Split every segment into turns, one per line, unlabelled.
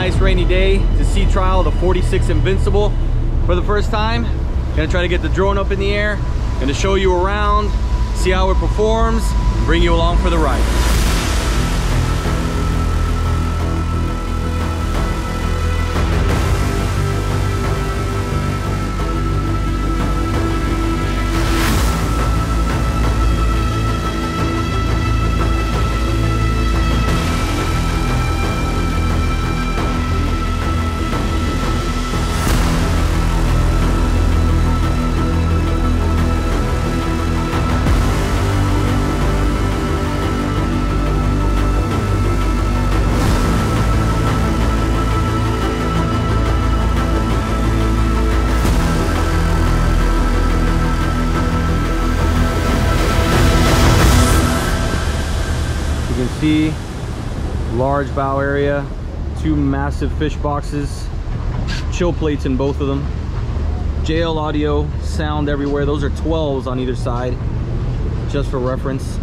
nice rainy day to sea trial the 46 Invincible for the first time. Gonna try to get the drone up in the air, gonna show you around, see how it performs, bring you along for the ride. Can see large bow area, two massive fish boxes, chill plates in both of them. JL audio, sound everywhere. Those are 12s on either side, just for reference.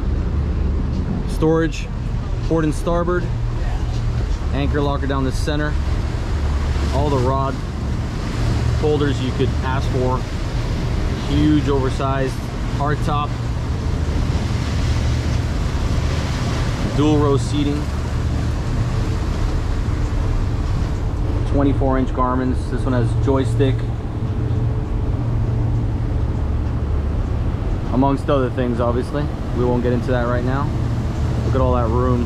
Storage, port and starboard, anchor locker down the center. All the rod holders you could ask for. Huge oversized hard top dual row seating. 24 inch Garmin's this one has joystick. Amongst other things obviously. We won't get into that right now. Look at all that room.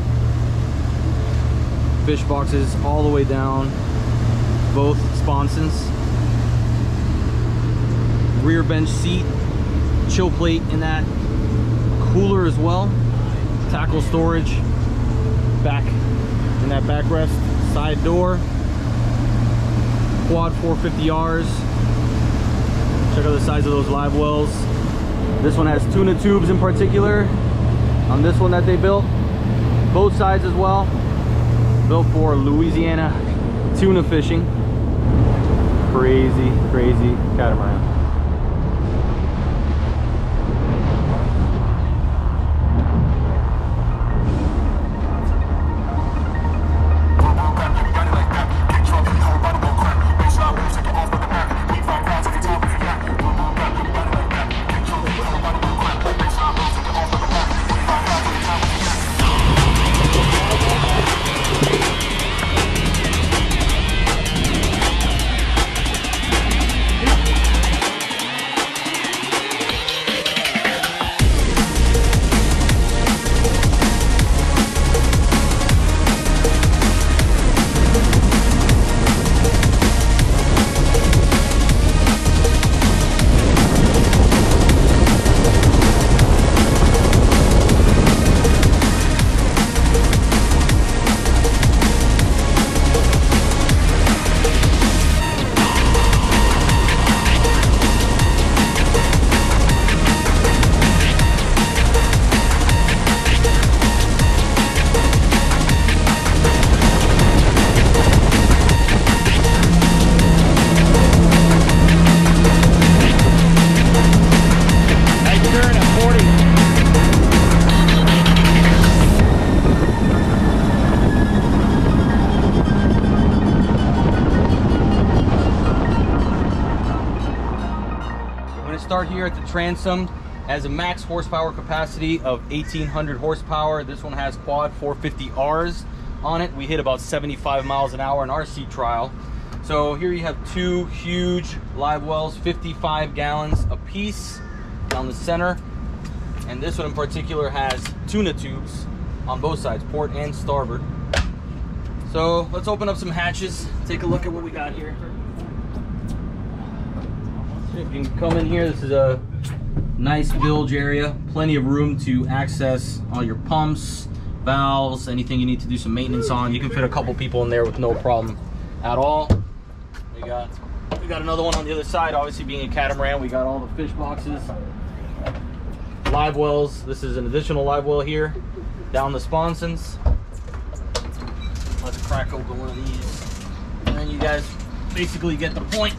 Fish boxes all the way down. Both sponsons. Rear bench seat. Chill plate in that cooler as well tackle storage back in that backrest side door quad 450Rs check out the size of those live wells. This one has tuna tubes in particular on this one that they built. Both sides as well. Built for Louisiana tuna fishing. Crazy crazy catamaran going to start here at the transom. Has a max horsepower capacity of 1800 horsepower. This one has quad 450Rs on it. We hit about 75 miles an hour in our sea trial. So here you have two huge live wells, 55 gallons a piece down the center. And this one in particular has tuna tubes on both sides, port and starboard. So let's open up some hatches, take a look at what we got here. You can come in here. This is a nice bilge area. Plenty of room to access all your pumps, valves, anything you need to do some maintenance on. You can fit a couple people in there with no problem at all. We got we got another one on the other side. Obviously, being a catamaran, we got all the fish boxes, live wells. This is an additional live well here. Down the sponsons. Let's crack open one of these, and then you guys basically get the point.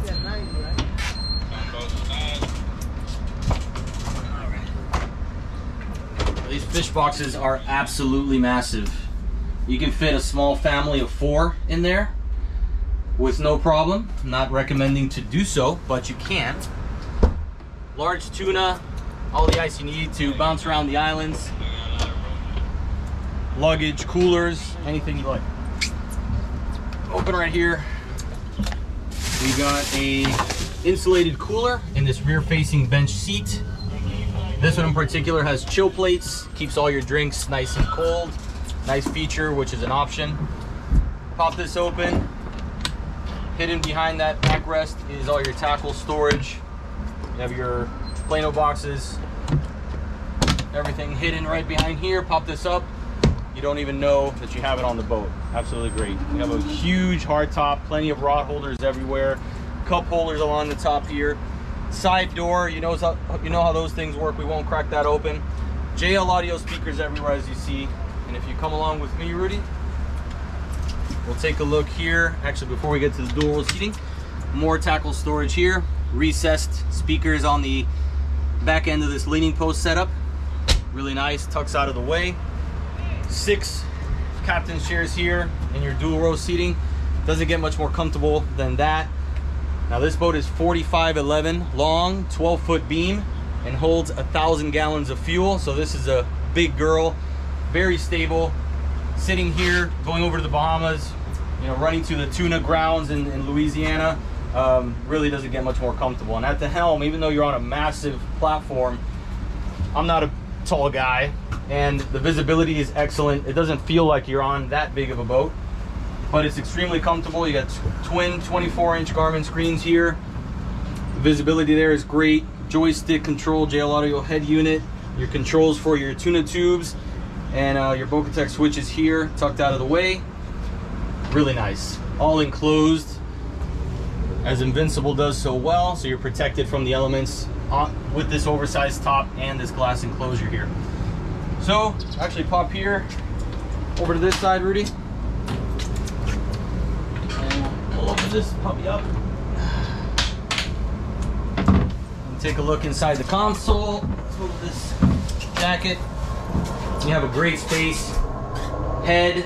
These fish boxes are absolutely massive. You can fit a small family of four in there with no problem. I'm not recommending to do so, but you can. Large tuna, all the ice you need to bounce around the islands. Luggage, coolers, anything you like. Open right here. We got a insulated cooler in this rear facing bench seat. This one in particular has chill plates, keeps all your drinks nice and cold. Nice feature, which is an option. Pop this open. Hidden behind that backrest is all your tackle storage. You have your Plano boxes, everything hidden right behind here. Pop this up. You don't even know that you have it on the boat. Absolutely great. You have a huge hard top, plenty of rod holders everywhere, cup holders along the top here. Side door, you know, how, you know how those things work. We won't crack that open. JL audio speakers everywhere as you see. And if you come along with me, Rudy, we'll take a look here. Actually, before we get to the dual seating, more tackle storage here. Recessed speakers on the back end of this leaning post setup. Really nice, tucks out of the way. Six captain's chairs here in your dual row seating. Doesn't get much more comfortable than that. Now this boat is 4511 long, 12 foot beam, and holds a thousand gallons of fuel. So this is a big girl, very stable. Sitting here, going over to the Bahamas, you know, running to the tuna grounds in, in Louisiana, um, really doesn't get much more comfortable. And at the helm, even though you're on a massive platform, I'm not a tall guy, and the visibility is excellent. It doesn't feel like you're on that big of a boat but it's extremely comfortable. You got twin 24 inch Garmin screens here. Visibility there is great. Joystick control, JL Audio head unit, your controls for your tuna tubes, and uh, your Bocatech switches here, tucked out of the way. Really nice. All enclosed, as Invincible does so well, so you're protected from the elements on, with this oversized top and this glass enclosure here. So, actually pop here, over to this side, Rudy. We'll open this puppy up. And take a look inside the console. Let's move this jacket. You have a great space. Head.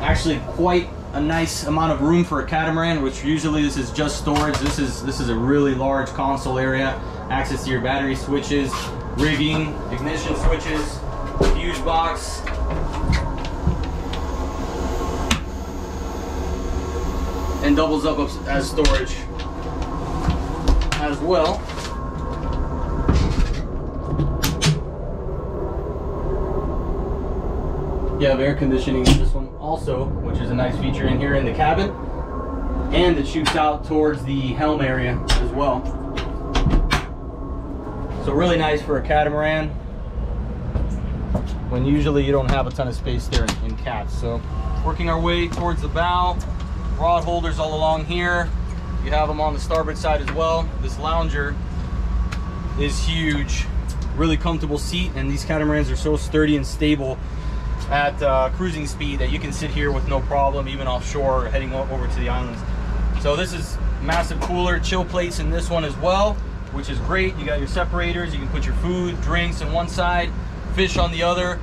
Actually quite a nice amount of room for a catamaran, which usually this is just storage. This is this is a really large console area. Access to your battery switches, rigging, ignition switches, fuse box, and doubles up as storage as well. You have air conditioning in this one also, which is a nice feature in here in the cabin. And it shoots out towards the helm area as well. So really nice for a catamaran when usually you don't have a ton of space there in, in cats. So working our way towards the bow, rod holders all along here. You have them on the starboard side as well. This lounger is huge, really comfortable seat, and these catamarans are so sturdy and stable at uh, cruising speed that you can sit here with no problem, even offshore, or heading over to the islands. So this is massive cooler, chill plates in this one as well, which is great. You got your separators, you can put your food, drinks on one side, fish on the other,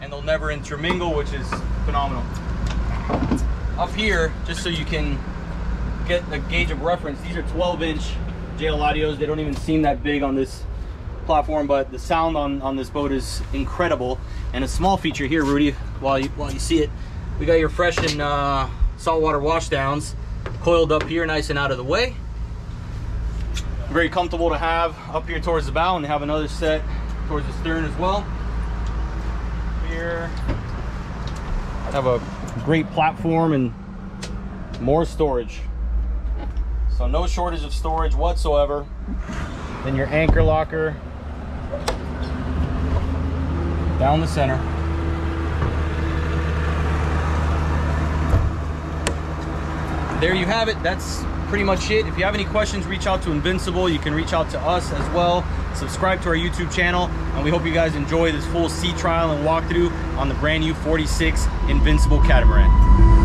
and they'll never intermingle, which is phenomenal up here, just so you can get a gauge of reference, these are 12 inch JL Audios. They don't even seem that big on this platform, but the sound on, on this boat is incredible. And a small feature here, Rudy, while you, while you see it, we got your fresh and uh, saltwater washdowns coiled up here, nice and out of the way. Very comfortable to have up here towards the bow and they have another set towards the stern as well. Here, have a great platform and more storage. So no shortage of storage whatsoever. Then your anchor locker down the center. There you have it. That's pretty much it. If you have any questions, reach out to Invincible. You can reach out to us as well. Subscribe to our YouTube channel, and we hope you guys enjoy this full sea trial and walkthrough on the brand new 46 Invincible Catamaran.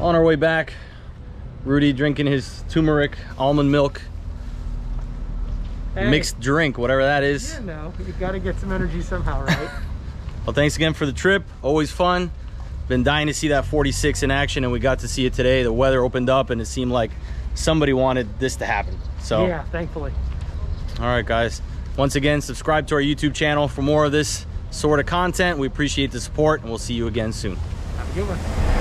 On our way back, Rudy drinking his turmeric almond milk
Hey,
mixed drink, whatever that is.
You know, you gotta get some energy somehow, right?
Well, thanks again for the trip. Always fun. Been dying to see that 46 in action, and we got to see it today. The weather opened up, and it seemed like somebody wanted this to happen. So,
yeah, thankfully.
all right, guys. Once again, subscribe to our YouTube channel for more of this sort of content. We appreciate the support, and we'll see you again soon.
Have a good one.